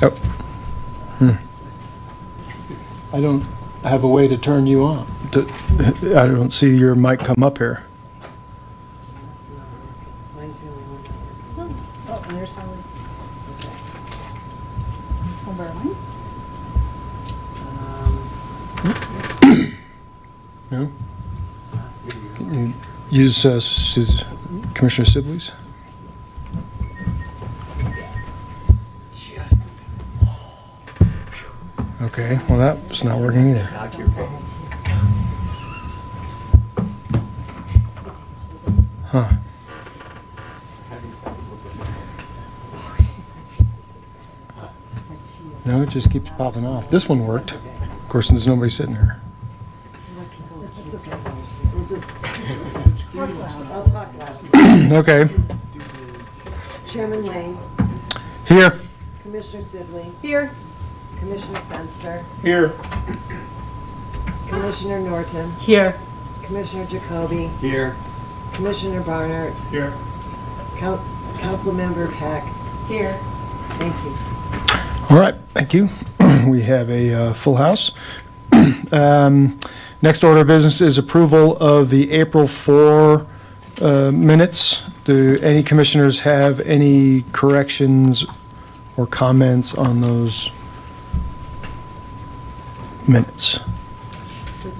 Oh. Hmm. I don't have a way to turn you on. I don't see your mic come up here. Mine's the only one that works. Oh, and there's Holly. Okay. I'll borrow mine. Um, No? You Use uh, Sus- Commissioner Sibley's? Okay, well, that's not working either. Huh. No, it just keeps popping off. This one worked. Of course, there's nobody sitting here. We'll just. I'll talk loud. Okay, Chairman Lane, here. Commissioner Sibley, Here. Commissioner Fenster, Here. Commissioner Norton, Here. Commissioner Jacoby, Here. Commissioner Barnard, Here. Coun- Councilmember Peck. Here. Thank you. All right, thank you. We have a uh, full house. Um, Next order of business is approval of the April 4 uh, minutes. Do any commissioners have any corrections or comments on those minutes?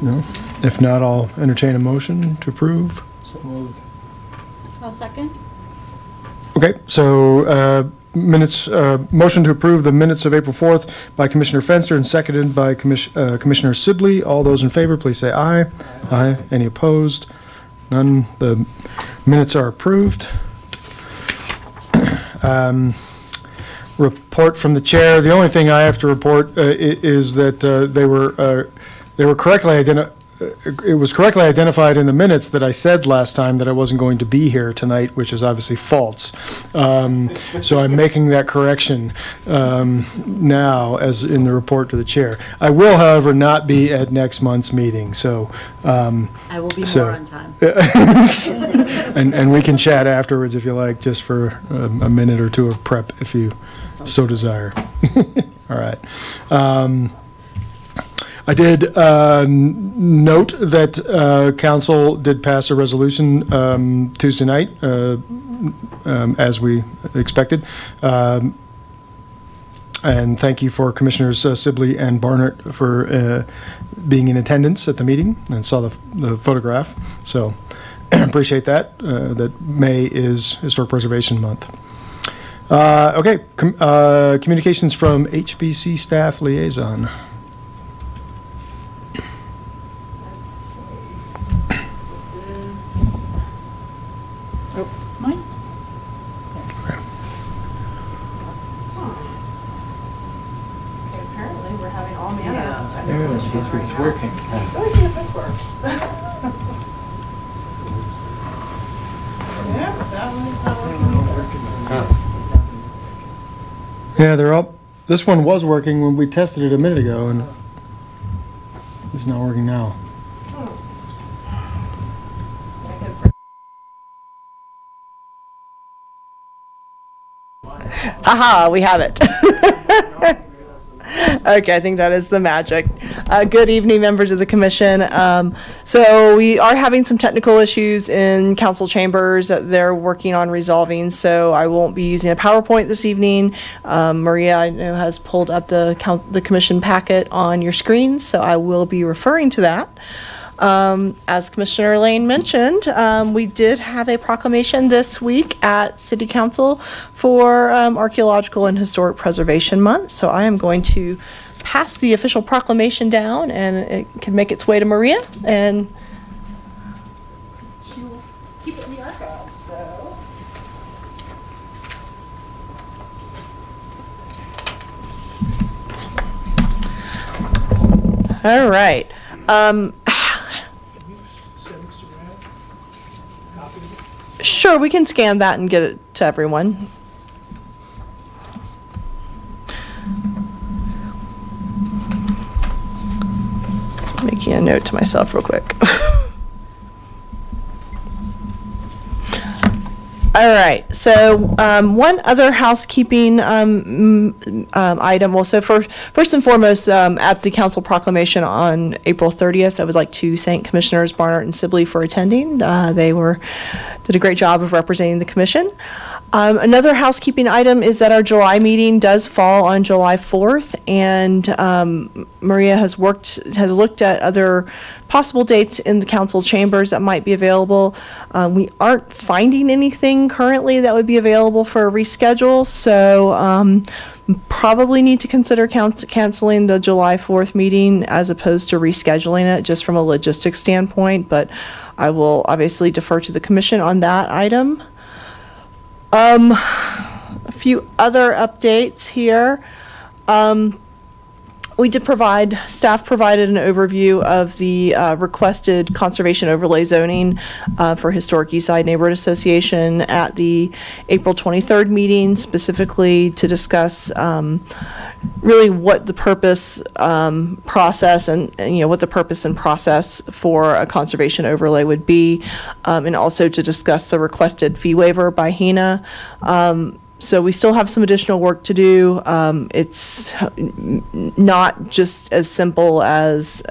No? If not, I'll entertain a motion to approve. I'll second. Okay, so uh, minutes, uh, motion to approve the minutes of April 4th by Commissioner Fenster and seconded by Commis- uh, Commissioner Sibley. All those in favor, please say aye. Aye. Any opposed? None. The minutes are approved. Um, Report from the chair. The only thing I have to report uh, is that uh, they were, uh, they were correctly identi, uh, it was correctly identified in the minutes that I said last time that I wasn't going to be here tonight, which is obviously false. Um, So I'm making that correction um, now as in the report to the chair. I will, however, not be at next month's meeting, so, um, I will be So- more on time. and, and we can chat afterwards if you like, just for um, a minute or two of prep if you so desire. All right. Um, I did uh, note that uh, council did pass a resolution um, Tuesday night, uh, um, as we expected. Um, And thank you for Commissioners uh, Sibley and Barnett for uh, being in attendance at the meeting and saw the the photograph. So appreciate that, uh, that May is Historic Preservation Month. Uh, Okay, com- uh, communications from HPC Staff Liaison. Oh, it's mine. Okay, apparently, we're having all manner Yeah. of technical issues It's working. Let me see if this works. Yeah, they're all, this one was working when we tested it a minute ago, and it's not working now. Haha, we have it. okay, I think that is the magic. Uh, good evening, members of the commission. Um, so we are having some technical issues in council chambers that they're working on resolving. So I won't be using a PowerPoint this evening. Um, Maria, I know, has pulled up the the commission packet on your screen, so I will be referring to that. Um, As Commissioner Lane mentioned, um, we did have a proclamation this week at City Council for um, Archaeological and Historic Preservation Month. So I am going to pass the official proclamation down, and it can make its way to Maria, and she will keep it in the archives, so. All right. Um, Sure, we can scan that and get it to everyone. Making a note to myself real quick. All right, so um, one other housekeeping um, um, item, well, so first, first and foremost, um, at the council proclamation on April 30th, I would like to thank Commissioners Barnard and Sibley for attending. Uh, They were, did a great job of representing the commission. Um, Another housekeeping item is that our July meeting does fall on July 4th, and um, Maria has worked, has looked at other possible dates in the council chambers that might be available. Um, We aren't finding anything currently that would be available for a reschedule, so um, probably need to consider canceling the July 4th meeting as opposed to rescheduling it, just from a logistics standpoint, but I will obviously defer to the commission on that item. Um, a few other updates here. Um, we did provide, staff provided an overview of the uh, requested conservation overlay zoning uh, for Historic Eastside Neighborhood Association at the April 23rd meeting, specifically to discuss um, really what the purpose, um, process, and, and, you know, what the purpose and process for a conservation overlay would be, um, and also to discuss the requested fee waiver by HENA. Um, so we still have some additional work to do. Um, it's not just as simple as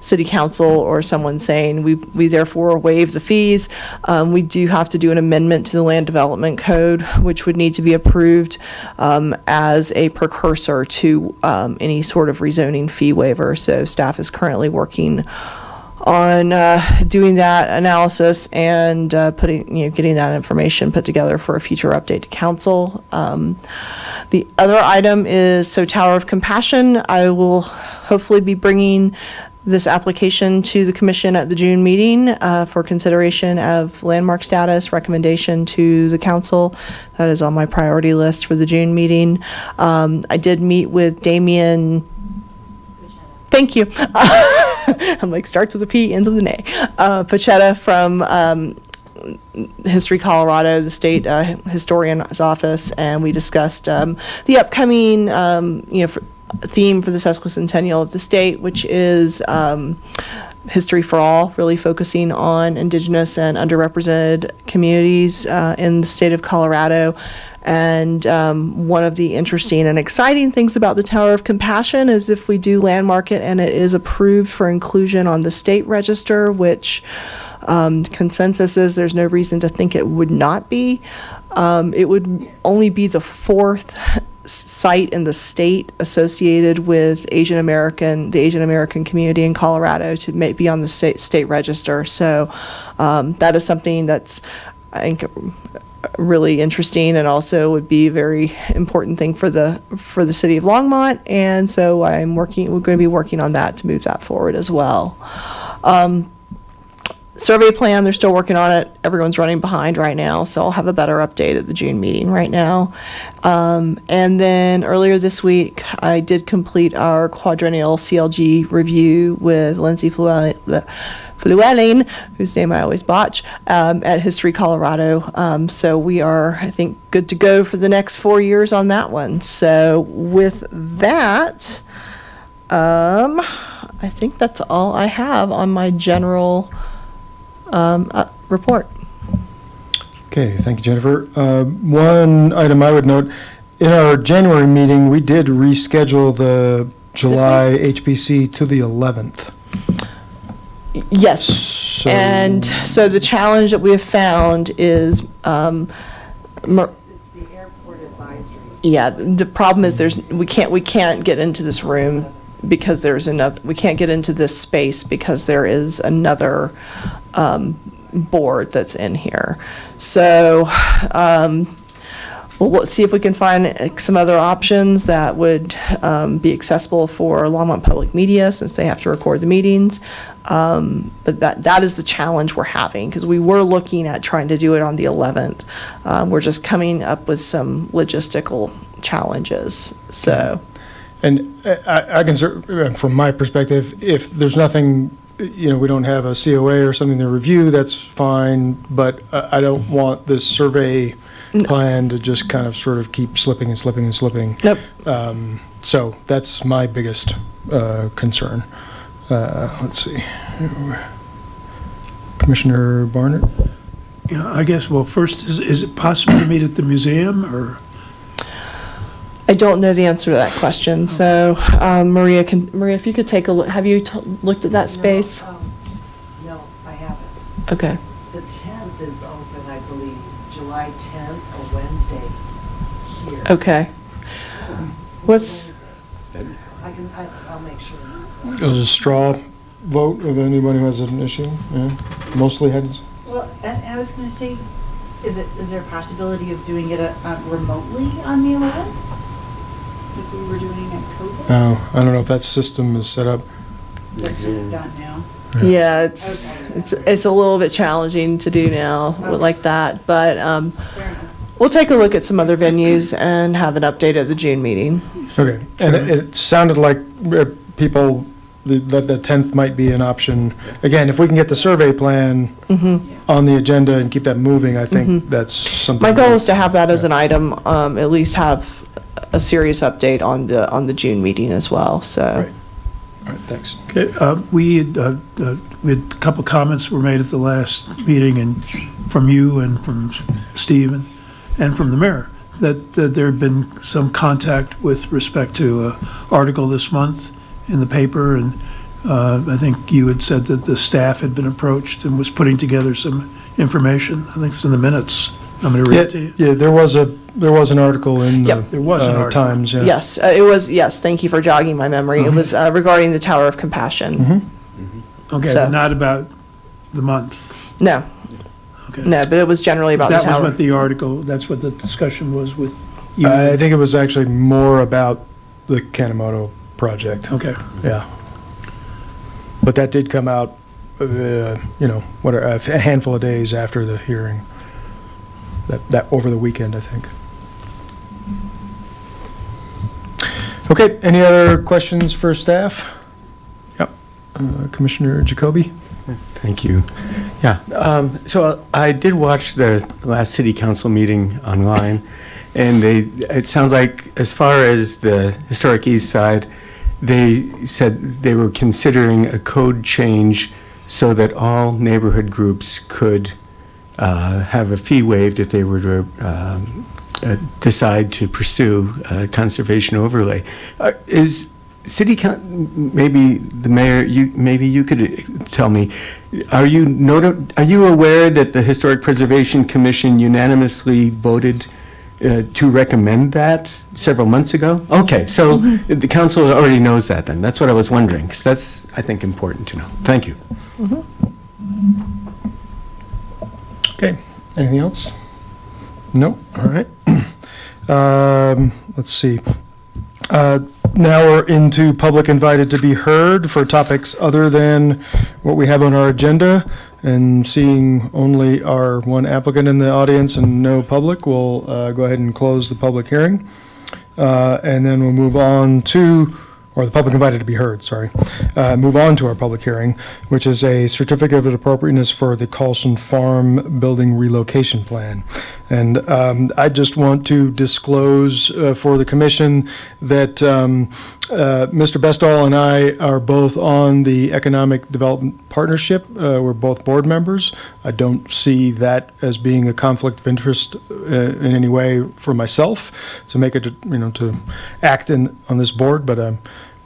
city council or someone saying we, we therefore waive the fees. Um, we do have to do an amendment to the land development code, which would need to be approved um, as a precursor to um, any sort of rezoning fee waiver. So staff is currently working on uh, doing that analysis and uh, putting, you know, getting that information put together for a future update to council. Um, The other item is, so Tower of Compassion, I will hopefully be bringing this application to the commission at the June meeting uh, for consideration of landmark status, recommendation to the council. That is on my priority list for the June meeting. Um, I did meet with Damien Thank you. I'm like, starts with a P, ends with an A. Uh, Pachetta from um, History Colorado, the state uh, historian's office, and we discussed um, the upcoming, um, you know, theme for the sesquicentennial of the state, which is um, History for All, really focusing on indigenous and underrepresented communities uh, in the state of Colorado. And um, one of the interesting and exciting things about the Tower of Compassion is if we do landmark it and it is approved for inclusion on the state register, which um, consensus is there's no reason to think it would not be. Um, it would only be the fourth site in the state associated with Asian American, the Asian American community in Colorado to be on the state, state register. So um, that is something that's, I think, really interesting and also would be a very important thing for the for the city of Longmont. And so I'm working. We're going to be working on that to move that forward as well. Um, survey plan, they're still working on it. Everyone's running behind right now, so I'll have a better update at the June meeting right now. Um, and then earlier this week, I did complete our quadrennial CLG review with Lindsay Flewell- Flewelling, whose name I always botch, um, at History Colorado. Um, so we are, I think, good to go for the next four years on that one. So with that, um, I think that's all I have on my general um, uh, report. Okay, thank you, Jennifer. Uh, One item I would note, in our January meeting, we did reschedule the July HPC to the 11th. Yes. So- And so the challenge that we have found is, um, mer- It's the airport advisory. yeah, the problem is there's, we can't, we can't get into this room because there's another, we can't get into this space because there is another um, board that's in here. So um, Well, let's see if we can find some other options that would um, be accessible for Longmont Public Media, since they have to record the meetings. Um, But that, that is the challenge we're having, because we were looking at trying to do it on the 11th. Um, We're just coming up with some logistical challenges, so. And I- I, I can, uh, from my perspective, if there's nothing, you know, we don't have a COA or something to review, that's fine, but I don't want this survey plan to just kind of sort of keep slipping and slipping and slipping. Nope. Um, So that's my biggest uh, concern. Uh, Let's see. Commissioner Barnard? Yeah, I guess, well, first, is, is it possible to meet at the museum, or? I don't know the answer to that question, so um, Maria can, Maria, if you could take a look, have you t- looked at that space? No, um, No, I haven't. Okay. The 10th is open, I believe, July 10th, a Wednesday here. Okay. What's, I can, I- I'll make sure. Is a straw vote of anybody who has an issue? Yeah, mostly heads? Well, and I was gonna say, is it, is there a possibility of doing it uh, remotely on the 11th? Like we were doing at COVID? No, I don't know if that system is set up. That's what we've done now. yeah, it's, it's, it's a little bit challenging to do now like that, but um, Fair enough. we'll take a look at some other venues and have an update at the June meeting. Okay, and it it sounded like uh, people, the- that the 10th might be an option. Again, if we can get the survey plan Mhm. on the agenda and keep that moving, I think Mhm. that's something. My goal is to have that as an item, um, at least have a serious update on the, on the June meeting as well, so. Right. All right, thanks. Okay, uh, we, had, uh, uh, we had a couple comments were made at the last meeting, and from you and from Stephen, and from the mayor, that, that there had been some contact with respect to a article this month in the paper, and uh, I think you had said that the staff had been approached and was putting together some information. I think it's in the minutes. I'm going to read Yeah, it to you. yeah, there was a, there was an article in the There was an uh, article. Times, yeah. Yes, uh, it was, yes, thank you for jogging my memory. It was uh, regarding the Tower of Compassion. Mhm. Okay, So- not about the month. No, Okay. no, but it was generally about the That was what the article, that's what the discussion was with you. I think it was actually more about the Kanemoto project, Okay, yeah. But that did come out, uh, you know, what, a a handful of days after the hearing. That, that, over the weekend, I think. Okay, any other questions for staff? Yep, Uh, Commissioner Jacoby? Thank you. Yeah, um, so I did watch the last city council meeting online, and they, it sounds like, as far as the Historic East Side, they said they were considering a code change so that all neighborhood groups could uh, have a fee waived if they were to um, uh, decide to pursue conservation overlay. Uh, Is city, maybe the mayor, you, maybe you could uh, tell me, are you are you aware that the Historic Preservation Commission unanimously voted uh, to recommend that several months ago? Okay, so the council already knows that then. That's what I was wondering, because that's, I think, important to know. Thank you. Okay, anything else? No, all right. Um, Let's see. Uh, Now we're into public invited to be heard for topics other than what we have on our agenda. And seeing only our one applicant in the audience and no public, we'll uh, go ahead and close the public hearing. Uh, And then we'll move on to, or the public invited to be heard, sorry. Uh, Move on to our public hearing, which is a certificate of appropriateness for the Carlson Farm Building Relocation Plan. And um, I just want to disclose uh, for the commission that um, uh, Mr. Bestall and I are both on the Economic Development Partnership. Uh, We're both board members. I don't see that as being a conflict of interest uh, in any way for myself to make it, you know, to act in, on this board, but I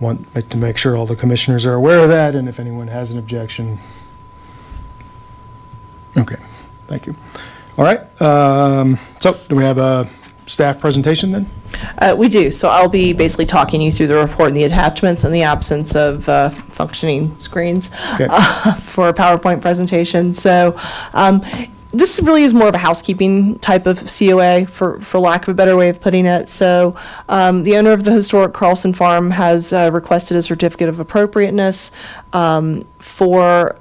want to make sure all the commissioners are aware of that, and if anyone has an objection. Okay, thank you. All right, um, so do we have a staff presentation then? Uh, We do, so I'll be basically talking you through the report and the attachments and the absence of uh, functioning screens Okay. uh, for a PowerPoint presentation. So um, this really is more of a housekeeping type of COA, for, for lack of a better way of putting it. So um, the owner of the historic Carlson Farm has uh, requested a certificate of appropriateness um, for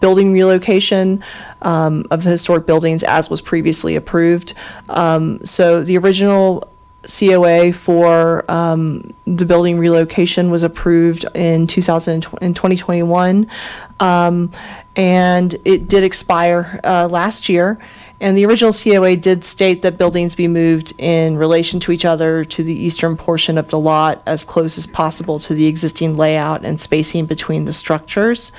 building relocation um, of the historic buildings as was previously approved. Um, So the original COA for um, the building relocation was approved in 2000, in 2021. Um, And it did expire uh, last year. And the original COA did state that buildings be moved in relation to each other to the eastern portion of the lot as close as possible to the existing layout and spacing between the structures.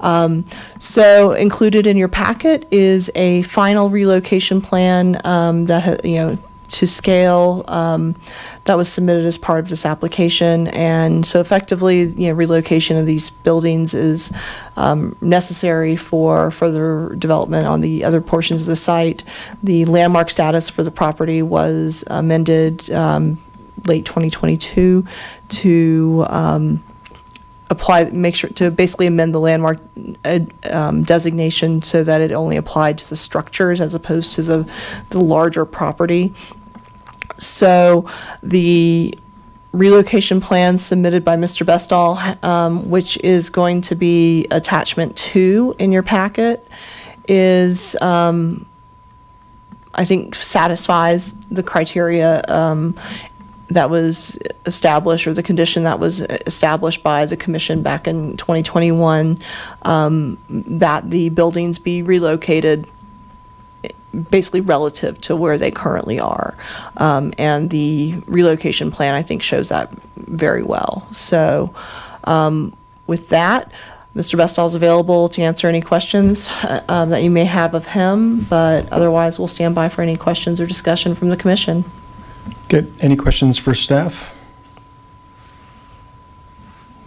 Um, So included in your packet is a final relocation plan um, that, you know, to scale um, that was submitted as part of this application. And so effectively, you know, relocation of these buildings is um, necessary for further development on the other portions of the site. The landmark status for the property was amended um, late 2022 to um, apply, make sure, to basically amend the landmark uh, um, designation so that it only applied to the structures as opposed to the, the larger property. So the relocation plan submitted by Mr. Bestall, um, which is going to be attachment two in your packet, is, um, I think satisfies the criteria, um, that was established, or the condition that was established by the commission back in 2021, um, that the buildings be relocated basically relative to where they currently are. Um, And the relocation plan, I think, shows that very well. So um, with that, Mr. Bestall is available to answer any questions uh, um, that you may have of him, but otherwise, we'll stand by for any questions or discussion from the commission. Okay, any questions for staff?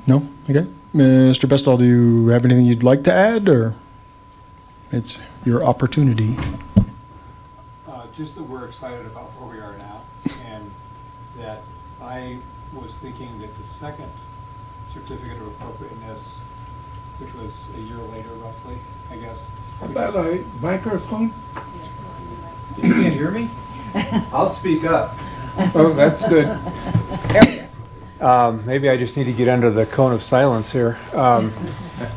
No? Okay. Mr. Bestall, do you have anything you'd like to add, or it's your opportunity? Just that we're excited about where we are now, and that I was thinking that the second certificate of appropriateness, which was a year later roughly, I guess. How about a microphone? You can't hear me? I'll speak up. Oh, that's good. Um, Maybe I just need to get under the cone of silence here. Um,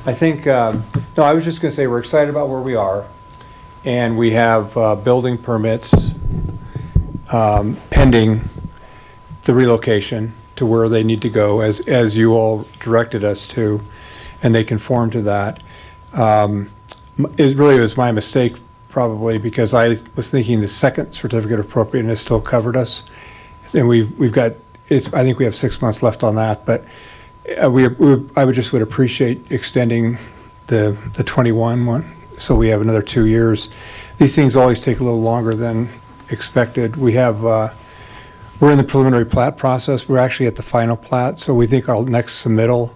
I think, um, no, I was just going to say, we're excited about where we are, and we have uh, building permits um, pending the relocation to where they need to go, as, as you all directed us to, and they conform to that. Um, It really was my mistake, probably, because I was thinking the second certificate of appropriateness still covered us. And we've, we've got, it's, I think we have six months left on that, but uh, we, we- I would just would appreciate extending the, the 21 one, so we have another two years. These things always take a little longer than expected. We have, uh, we're in the preliminary plat process, we're actually at the final plat, so we think our next submittal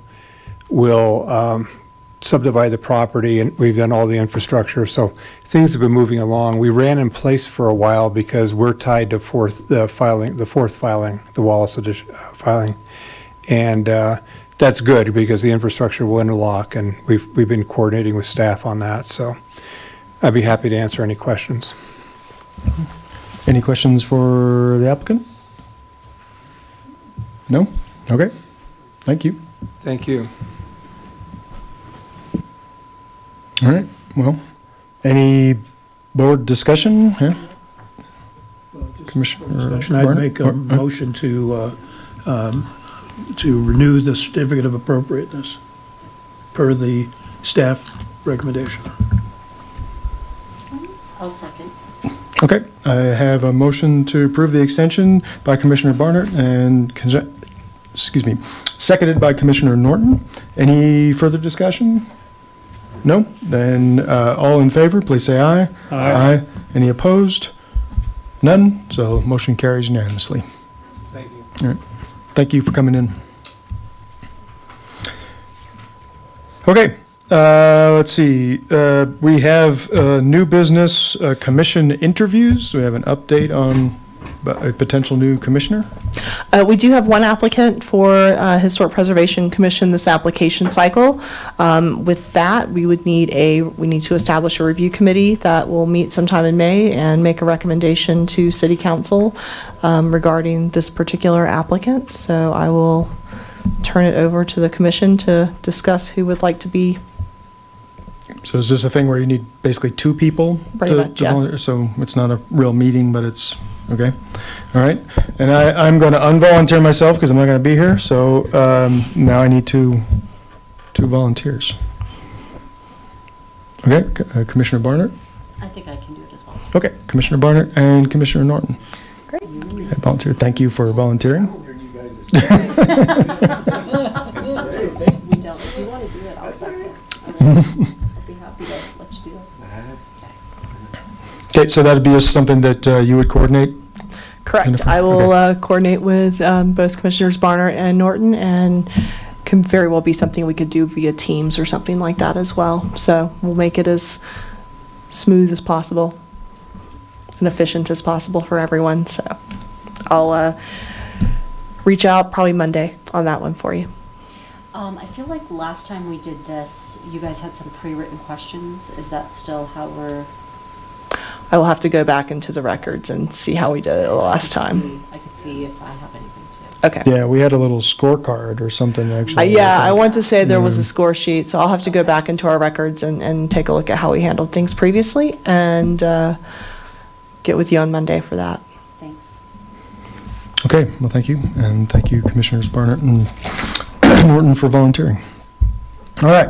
will um, subdivide the property, and we've done all the infrastructure, so things have been moving along. We ran in place for a while because we're tied to fourth, the filing, the fourth filing, the Wallace addition, uh, filing. And uh, that's good, because the infrastructure will interlock, and we've, we've been coordinating with staff on that, so I'd be happy to answer any questions. Any questions for the applicant? No? Okay, thank you. Thank you. All right, well, any board discussion here? Commissioner Discussion, I'd Barnett? make Or- a motion to, uh, um, to renew the certificate of appropriateness per the staff recommendation. I'll second. Okay, I have a motion to approve the extension by Commissioner Barnett and, excuse me, seconded by Commissioner Norton. Any further discussion? No? Then, uh, all in favor, please say aye. Aye. Any opposed? None? So motion carries unanimously. Thank you. Thank you for coming in. Okay, uh, let's see, uh, we have, uh, new business, uh, commission interviews. We have an update on a potential new commissioner. Uh, We do have one applicant for uh, Historic Preservation Commission this application cycle. Um, With that, we would need a, we need to establish a review committee that will meet sometime in May and make a recommendation to City Council um, regarding this particular applicant. So I will turn it over to the commission to discuss who would like to be, So is this a thing where you need basically two people? Pretty to- much, to yeah. So it's not a real meeting, but it's, okay, all right. And I, I'm going to unvolunteer myself because I'm not going to be here, so um, now I need two, two volunteers. Okay, C- uh, Commissioner Barnard. I think I can do it as well. Okay, Commissioner Barnard and Commissioner Norton. Great. Okay, Volunteer, thank you for volunteering. We don't, if you want to do it, I'll second. I'll be happy to let you do it. Okay, so that'd be just something that uh, you would coordinate? Correct. Jennifer? I will Okay. uh, coordinate with um, both Commissioners Barnard and Norton, and can very well be something we could do via Teams or something like that as well. So we'll make it as smooth as possible and efficient as possible for everyone. So I'll uh, reach out probably Monday on that one for you. Um, I feel like last time we did this, you guys had some pre-written questions. Is that still how we're? I will have to go back into the records and see how we did it the last I time. see- I could see if I have anything too. Okay. Yeah, we had a little scorecard or something, Uh, actually. Yeah, I want to say there was a score sheet, so I'll have to go back into our records and, and take a look at how we handled things previously and uh, get with you on Monday for that. Thanks. Okay, well, thank you, and thank you Commissioners Barnett and Norton for volunteering. All right,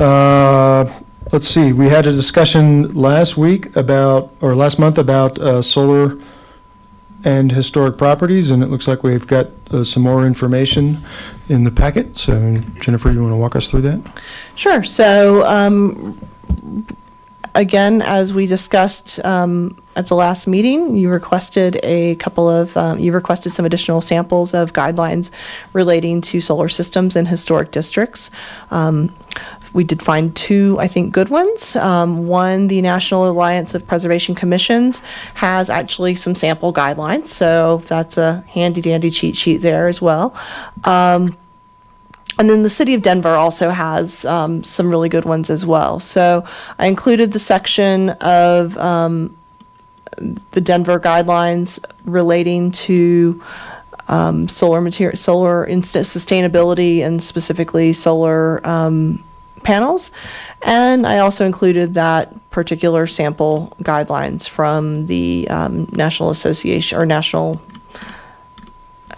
uh, let's see, we had a discussion last week about, or last month about uh, solar and historic properties, and it looks like we've got uh, some more information in the packet, so Jennifer, you want to walk us through that? Sure. So, um, again, as we discussed um, at the last meeting, you requested a couple of, um, you requested some additional samples of guidelines relating to solar systems in historic districts. Um, we did find two, I think, good ones. Um, one, the National Alliance of Preservation Commissions has actually some sample guidelines, so that's a handy dandy cheat sheet there as well. Um, and then the city of Denver also has um, some really good ones as well. So I included the section of um, the Denver guidelines relating to um, solar material, solar sustainability, and specifically solar um, panels. And I also included that particular sample guidelines from the um, National Association or National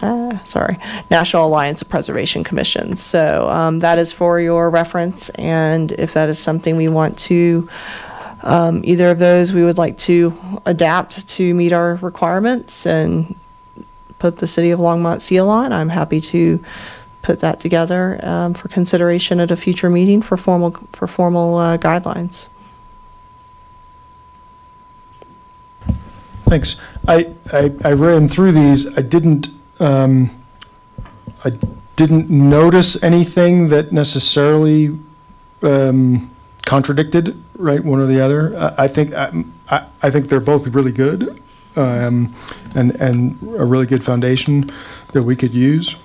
uh, sorry, National Alliance of Preservation Commissions. So um, that is for your reference, and if that is something we want to, um, either of those we would like to adapt to meet our requirements and put the City of Longmont seal on, I'm happy to put that together um, for consideration at a future meeting for formal for formal uh, guidelines. Thanks. I, I, I ran through these. I didn't, um, I didn't notice anything that necessarily, um, contradicted, right, one or the other. I, think, I, I I think they're both really good, um, and, and a really good foundation that we could use.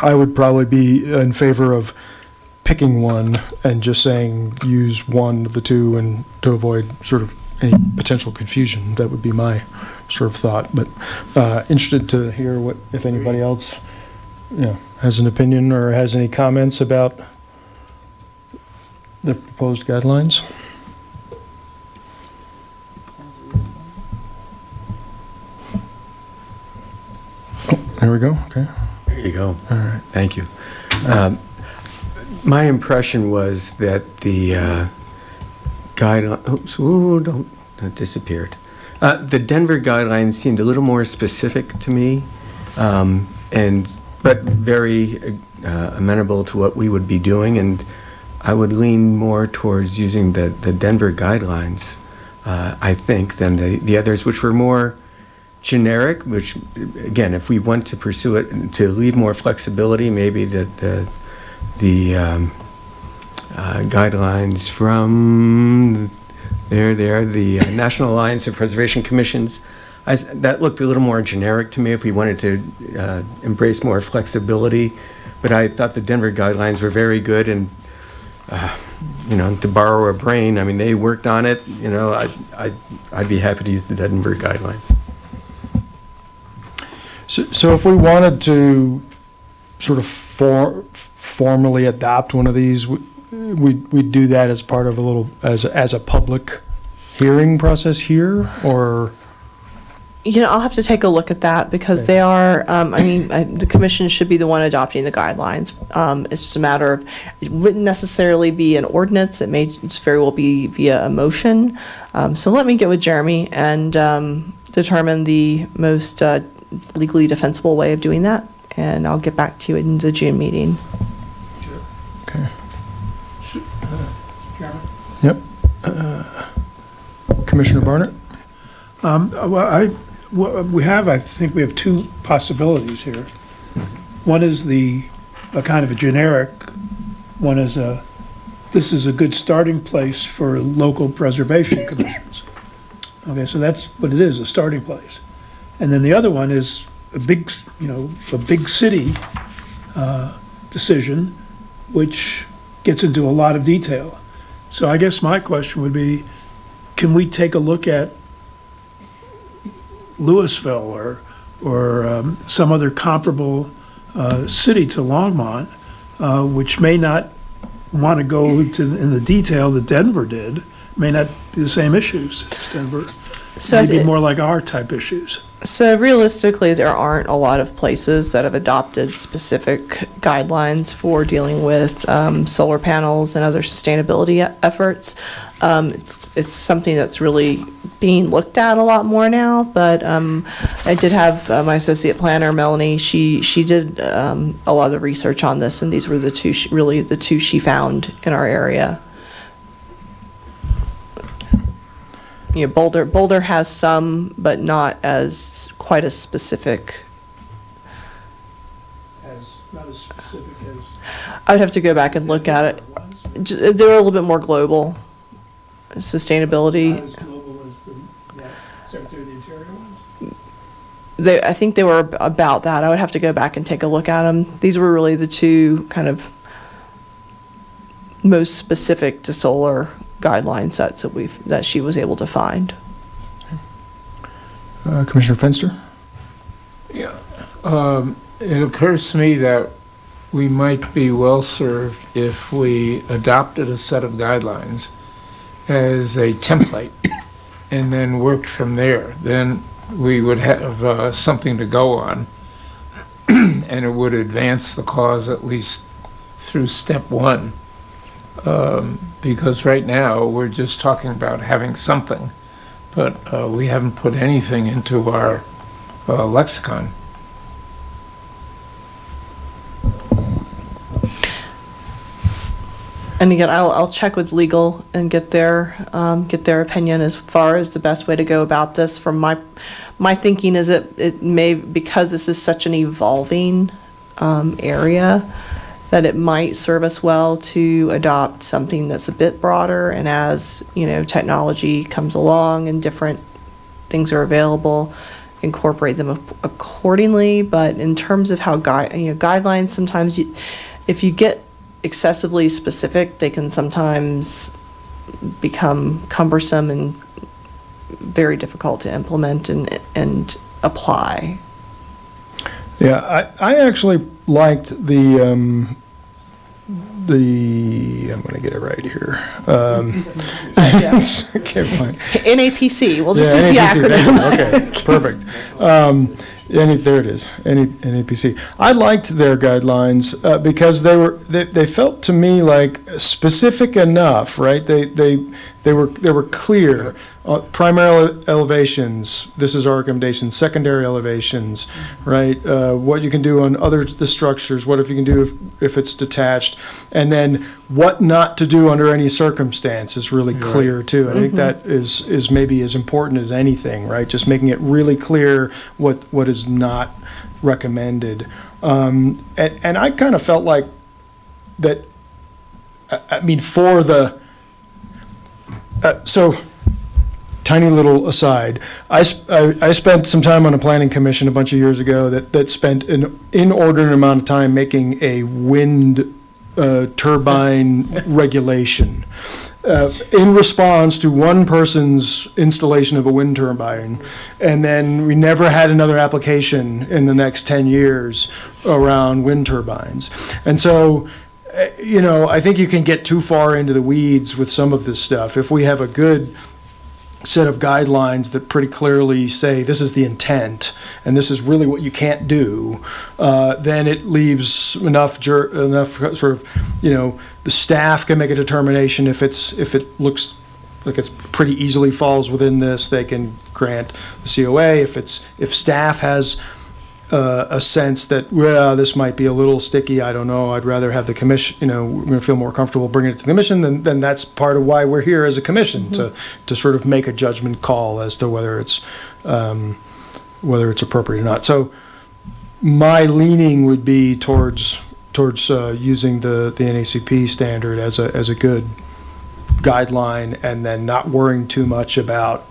I would probably be in favor of picking one and just saying, use one of the two and to avoid sort of any potential confusion. That would be my sort of thought, but uh, interested to hear what, if anybody else, you know, has an opinion or has any comments about the proposed guidelines. Oh, there we go, okay. There you go. All right. Thank you. Um, My impression was that the uh, guideline, oops, ooh, don't, that disappeared. Uh, The Denver guidelines seemed a little more specific to me, um, and, but very uh, amenable to what we would be doing, and I would lean more towards using the the Denver guidelines, uh, I think, than the the others, which were more generic, which, again, if we want to pursue it, to leave more flexibility, maybe that the, the um, uh, guidelines from, there, there, the uh, National Alliance of Preservation Commissions, I that looked a little more generic to me if we wanted to uh, embrace more flexibility. But I thought the Denver guidelines were very good and, uh, you know, to borrow a brain, I mean, they worked on it, you know, I, I, I'd be happy to use the Denver guidelines. So, so if we wanted to sort of for, formally adopt one of these, we- we'd, we'd do that as part of a little, as, as a public hearing process here, or? You know, I'll have to take a look at that because they are, um, I mean, I- the commission should be the one adopting the guidelines. Um, It's just a matter of, it wouldn't necessarily be an ordinance, it may just very well be via a motion. Um, So let me get with Jeremy and um, determine the most uh, legally defensible way of doing that, and I'll get back to you in the June meeting. Okay. Chairman? Yep. Uh, Commissioner Barnett? Um, Well, I, well, we have, I think we have two possibilities here. One is the, a kind of a generic, one is a, this is a good starting place for local preservation commissions. Okay, so that's what it is, a starting place. And then the other one is a big, you know, a big city uh, decision, which gets into a lot of detail. So I guess my question would be, can we take a look at Louisville or, or um, some other comparable uh, city to Longmont, uh, which may not want to go to, in the detail that Denver did, may not be the same issues as Denver, So maybe more like our type issues. So realistically, there aren't a lot of places that have adopted specific guidelines for dealing with um, solar panels and other sustainability efforts. Um, It's, it's something that's really being looked at a lot more now, but um, I did have uh, my associate planner, Melanie, she, she did um, a lot of the research on this, and these were the two, really the two she found in our area. You know, Boulder, Boulder has some, but not as, quite as specific. As, not as specific as. I would have to go back and look at it. J- They're a little bit more global, sustainability. as global as the Secretary of the Interior ones? They, I think they were ab- about that. I would have to go back and take a look at them. These were really the two kind of most specific to solar guideline sets that we've, that she was able to find. Uh, Commissioner Fenster? Yeah. Um, It occurs to me that we might be well-served if we adopted a set of guidelines as a template and then worked from there. Then we would have uh, something to go on, and it would advance the cause at least through step one. Um, Because right now, we're just talking about having something, but uh, we haven't put anything into our uh, lexicon. And again, I'll, I'll check with legal and get their, um, get their opinion as far as the best way to go about this. From my, my thinking is it, it may, because this is such an evolving, um, area, that it might serve us well to adopt something that's a bit broader and as, you know, technology comes along and different things are available, incorporate them accordingly. But in terms of how guide, you know, guidelines, sometimes you, if you get excessively specific, they can sometimes become cumbersome and very difficult to implement and, and apply. Yeah, I, I actually liked the, um, the, I'm gonna get it right here. Um, I can't find. NAPC, we'll just Yeah, use the NAPC, thank acronym. Okay, perfect. Um, NA there it is, Any NAPC. I liked their guidelines uh, because they were, they, they felt to me like specific enough, right? They, they, they were, they were clear. Uh, Primary elevations, this is our recommendation, secondary elevations, right? Uh, What you can do on other, the structures, what if you can do if, if it's detached? And then what not to do under any circumstance is really clear too. I think that is, is maybe as important as anything, right? Just making it really clear what, what is not recommended. Um, and, and I kind of felt like that, I, mean, for the, uh, so, tiny little aside, I, I, I spent some time on a planning commission a bunch of years ago that, that spent an inordinate amount of time making a wind uh, turbine regulation uh, in response to one person's installation of a wind turbine. And then we never had another application in the next 10 years around wind turbines. And so, uh, you know, I think you can get too far into the weeds with some of this stuff. If we have a good set of guidelines that pretty clearly say this is the intent and this is really what you can't do, uh, then it leaves enough enough sort of you know the staff can make a determination if it's if it looks like it's pretty easily falls within this, they can grant the COA. If it's if staff has uh, a sense that, well, this might be a little sticky, I don't know, I'd rather have the commission, you know, we're going to feel more comfortable bringing it to the commission, then, then that's part of why we're here as a commission, to, to sort of make a judgment call as to whether it's, um, whether it's appropriate or not. So my leaning would be towards, towards uh, using the, the NACP standard as a, as a good guideline, and then not worrying too much about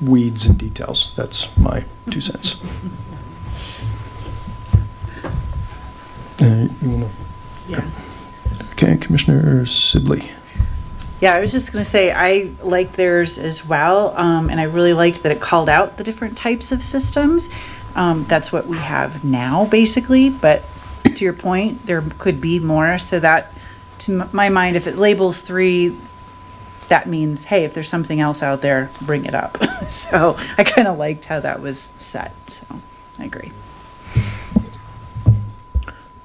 weeds and details. That's my two cents. Uh, you wanna- Yeah. Okay, Commissioner Sibley. Yeah, I was just gonna say, I liked theirs as well, um, and I really liked that it called out the different types of systems. Um, that's what we have now, basically, but to your point, there could be more, so that, to m- my mind, if it labels three, that means, hey, if there's something else out there, bring it up. So I kinda liked how that was set, so I agree.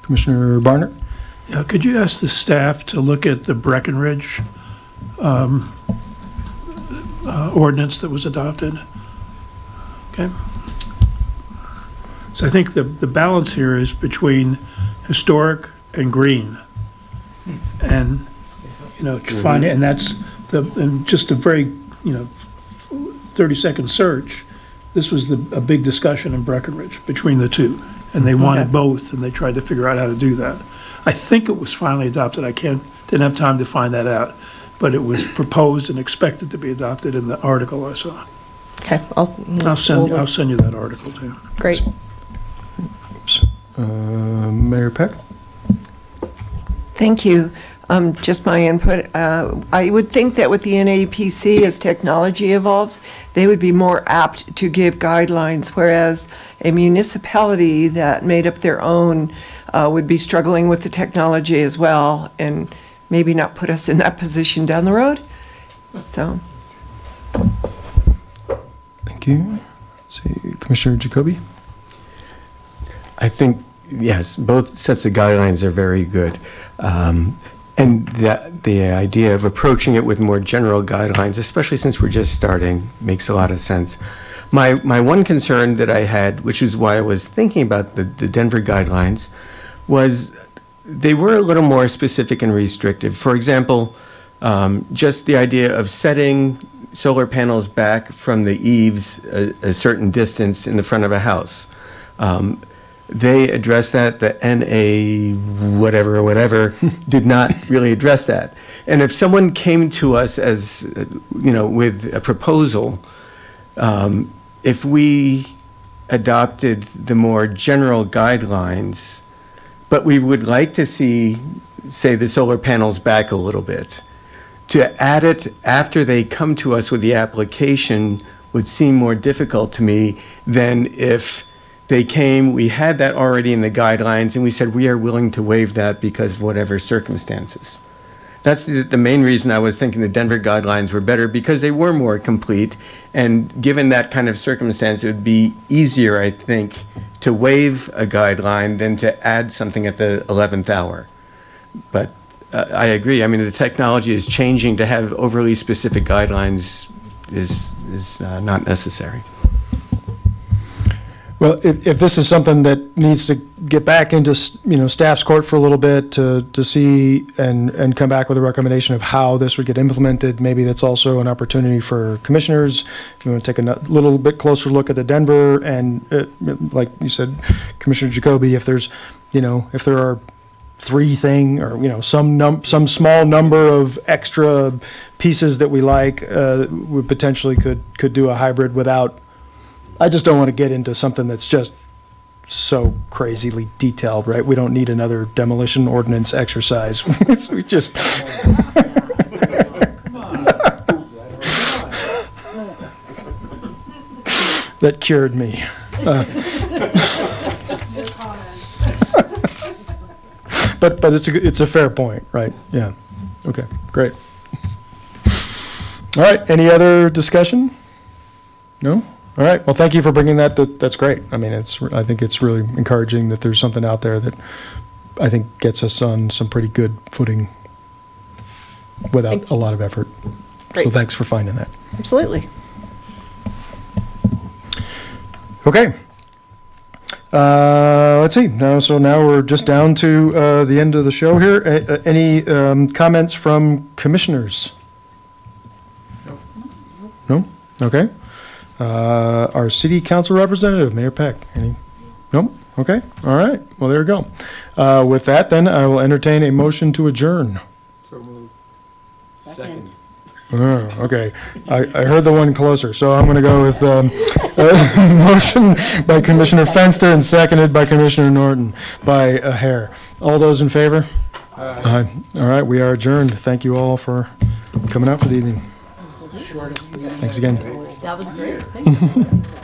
Commissioner Barnard? Yeah, could you ask the staff to look at the Breckenridge um, uh, ordinance that was adopted? Okay. So I think the, the balance here is between historic and green. And, you know, to find, and that's the, and just a very, you know, 30-second search, this was the, a big discussion in Breckenridge between the two. And they wanted both, and they tried to figure out how to do that. I think it was finally adopted, I can't, didn't have time to find that out, but it was proposed and expected to be adopted in the article I saw. Okay, I'll. I'll send, I'll send you that article too. Great. Uh, Mayor Peck? Thank you. Um, Just my input. Uh, I would think that with the NAPC, as technology evolves, they would be more apt to give guidelines, whereas a municipality that made up their own uh, would be struggling with the technology as well, and maybe not put us in that position down the road. So, Thank you. Let's see, Commissioner Jacoby? I think, yes, both sets of guidelines are very good. Um, And that, the idea of approaching it with more general guidelines, especially since we're just starting, makes a lot of sense. My, my one concern that I had, which is why I was thinking about the, the Denver guidelines, was they were a little more specific and restrictive. For example, um, just the idea of setting solar panels back from the eaves a, a certain distance in the front of a house. Um, they addressed that, the NA whatever, whatever, did not really address that. And if someone came to us as, you know, with a proposal, um, if we adopted the more general guidelines, but we would like to see, say, the solar panels back a little bit, to add it after they come to us with the application would seem more difficult to me than if they came, we had that already in the guidelines, and we said, we are willing to waive that because of whatever circumstances. That's the, the main reason I was thinking the Denver guidelines were better, because they were more complete, and given that kind of circumstance, it would be easier, I think, to waive a guideline than to add something at the 11th hour. But uh, I agree, I mean, the technology is changing, to have overly specific guidelines is, is uh, not necessary. Well, if, if this is something that needs to get back into, you know, staff's court for a little bit to, to see and, and come back with a recommendation of how this would get implemented, maybe that's also an opportunity for commissioners. Want to take a little bit closer look at the Denver and, uh, like you said, Commissioner Jacoby, if there's, you know, if there are three thing, or, you know, some num, some small number of extra pieces that we like, uh, we potentially could, could do a hybrid without I just don't want to get into something that's just so crazily detailed, right? We don't need another demolition ordinance exercise. It's- We just. That cured me. Uh, But, but it's a, good- it's a fair point, right? Yeah. Okay, great. All right, any other discussion? No? All right, well, thank you for bringing that, that- that's great. I mean, it's, I think it's really encouraging that there's something out there that I think gets us on some pretty good footing without Thank- a lot of effort. Great. So thanks for finding that. Absolutely. Okay. Uh, let's see, now, so now we're just down to, uh, the end of the show here. A- a- Any, um, comments from commissioners? No. No? Okay. Uh, our city council representative, Mayor Peck, any? Nope? Okay, all right, well, there you go. Uh, with that, then, I will entertain a motion to adjourn. So moved. Second. Oh, okay. I, I heard the one closer, so I'm going to go with um, a motion by Commissioner Fenster and seconded by Commissioner Norton by a hair. All those in favor? Aye. All right, we are adjourned. Thank you all for coming out for the evening. Thanks again. That was great. Thank you.